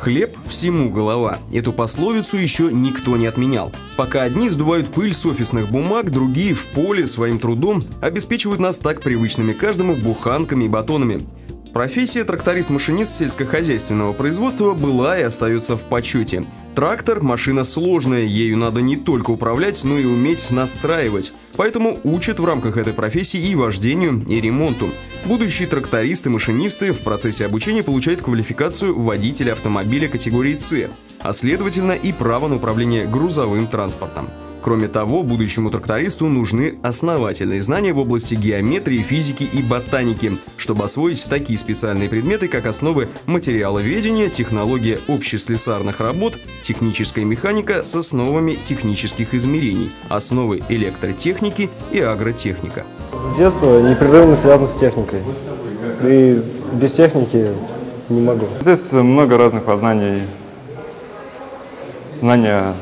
Хлеб всему голова. Эту пословицу еще никто не отменял. Пока одни сдувают пыль с офисных бумаг, другие в поле своим трудом обеспечивают нас так привычными каждому буханками и батонами. Профессия тракторист-машинист сельскохозяйственного производства была и остается в почете. Трактор – машина сложная, ею надо не только управлять, но и уметь настраивать. Поэтому учат в рамках этой профессии и вождению, и ремонту. Будущие трактористы-машинисты в процессе обучения получают квалификацию водителя автомобиля категории «С», а следовательно и право на управление грузовым транспортом. Кроме того, будущему трактористу нужны основательные знания в области геометрии, физики и ботаники, чтобы освоить такие специальные предметы, как основы материаловедения, технология общеслесарных работ, техническая механика с основами технических измерений, основы электротехники и агротехника. С детства непрерывно связан с техникой. И без техники не могу. Здесь много разных познаний, знания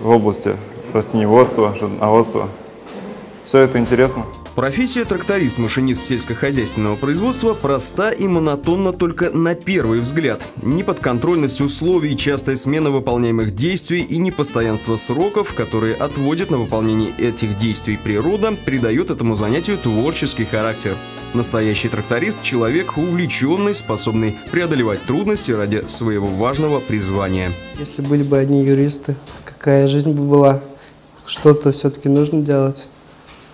в области растеневодства, животноводства. Все это интересно. Профессия тракторист-машинист сельскохозяйственного производства проста и монотонна только на первый взгляд. Неподконтрольность условий, частая смена выполняемых действий и непостоянство сроков, которые отводят на выполнение этих действий природа, придает этому занятию творческий характер. Настоящий тракторист – человек увлеченный, способный преодолевать трудности ради своего важного призвания. Если были бы одни юристы, какая жизнь бы была? Что-то все-таки нужно делать.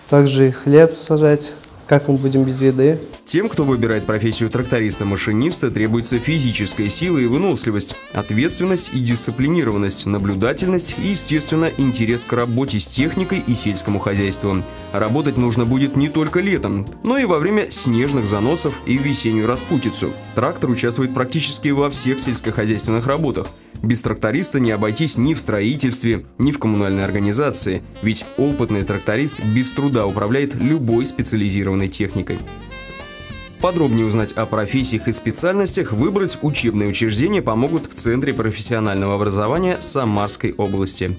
Также и хлеб сажать. Как мы будем без еды? Тем, кто выбирает профессию тракториста-машиниста, требуется физическая сила и выносливость, ответственность и дисциплинированность, наблюдательность и, естественно, интерес к работе с техникой и сельскому хозяйству. Работать нужно будет не только летом, но и во время снежных заносов и весеннюю распутицу. Трактор участвует практически во всех сельскохозяйственных работах. Без тракториста не обойтись ни в строительстве, ни в коммунальной организации, ведь опытный тракторист без труда управляет любой специализированной техникой. Подробнее узнать о профессиях и специальностях, выбрать учебные учреждения помогут в Центре профессионального образования Самарской области.